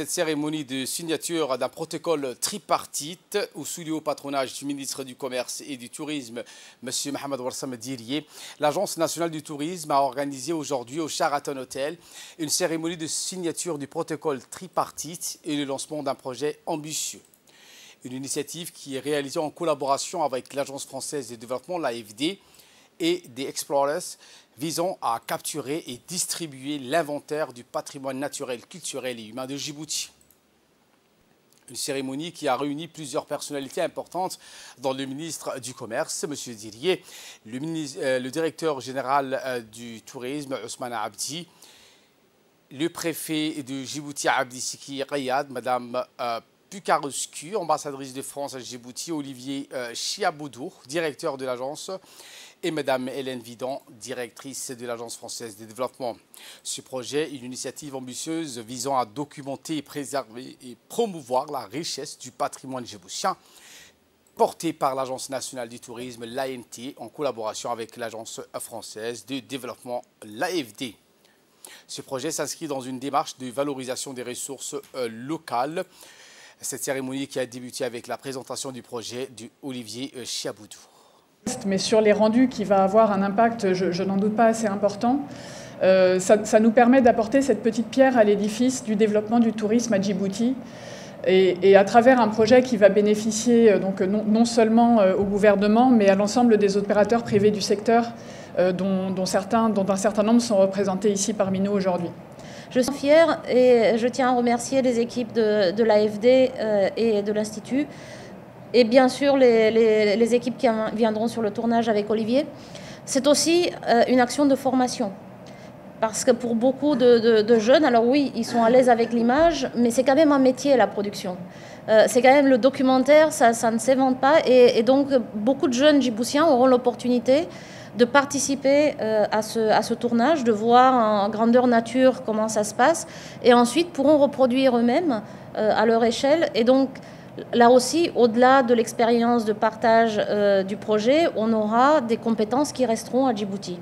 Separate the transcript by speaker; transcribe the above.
Speaker 1: Cette cérémonie de signature d'un protocole tripartite au sous le patronage du ministre du Commerce et du Tourisme, M. Mohamed Warsam Dirier, l'Agence nationale du tourisme a organisé aujourd'hui au Sheraton Hotel une cérémonie de signature du protocole tripartite et le lancement d'un projet ambitieux. Une initiative qui est réalisée en collaboration avec l'Agence française de développement, l'AFD, et des Explorers visant à capturer et distribuer l'inventaire du patrimoine naturel, culturel et humain de Djibouti. Une cérémonie qui a réuni plusieurs personnalités importantes, dont le ministre du Commerce, M. Dirier, le, euh, le directeur général euh, du tourisme, Ousmane Abdi, le préfet de Djibouti, Abdi Siki Rayad, Mme Pukaruscu, ambassadrice de France à Djibouti, Olivier Chiaboudou, directeur de l'agence, et Mme Hélène Vidon, directrice de l'Agence française de développement. Ce projet est une initiative ambitieuse visant à documenter, préserver et promouvoir la richesse du patrimoine djiboutien porté par l'Agence nationale du tourisme, l'ANT, en collaboration avec l'Agence française de développement, l'AFD. Ce projet s'inscrit dans une démarche de valorisation des ressources euh, locales. Cette cérémonie qui a débuté avec la présentation du projet du Olivier euh, Chiaboudou.
Speaker 2: Mais sur les rendus qui va avoir un impact, je, n'en doute pas, assez important. Euh, ça, nous permet d'apporter cette petite pierre à l'édifice du développement du tourisme à Djibouti. Et, à travers un projet qui va bénéficier euh, donc, non, seulement au gouvernement, mais à l'ensemble des opérateurs privés du secteur, dont, certains, dont un certain nombre sont représentés ici parmi nous aujourd'hui.
Speaker 3: Je suis fière et je tiens à remercier les équipes de, l'AFD et de l'Institut et bien sûr les, équipes qui viendront sur le tournage avec Olivier. C'est aussi euh, une action de formation. Parce que pour beaucoup de, jeunes, alors oui, ils sont à l'aise avec l'image, mais c'est quand même un métier, la production. Euh, c'est quand même le documentaire, ça, ne s'invente pas. Et, donc, beaucoup de jeunes djiboutiens auront l'opportunité de participer euh, à, ce, tournage, de voir en grandeur nature comment ça se passe, et ensuite pourront reproduire eux-mêmes à leur échelle. Et donc, Là aussi, au-delà de l'expérience de partage euh, du projet, on aura des compétences qui resteront à Djibouti.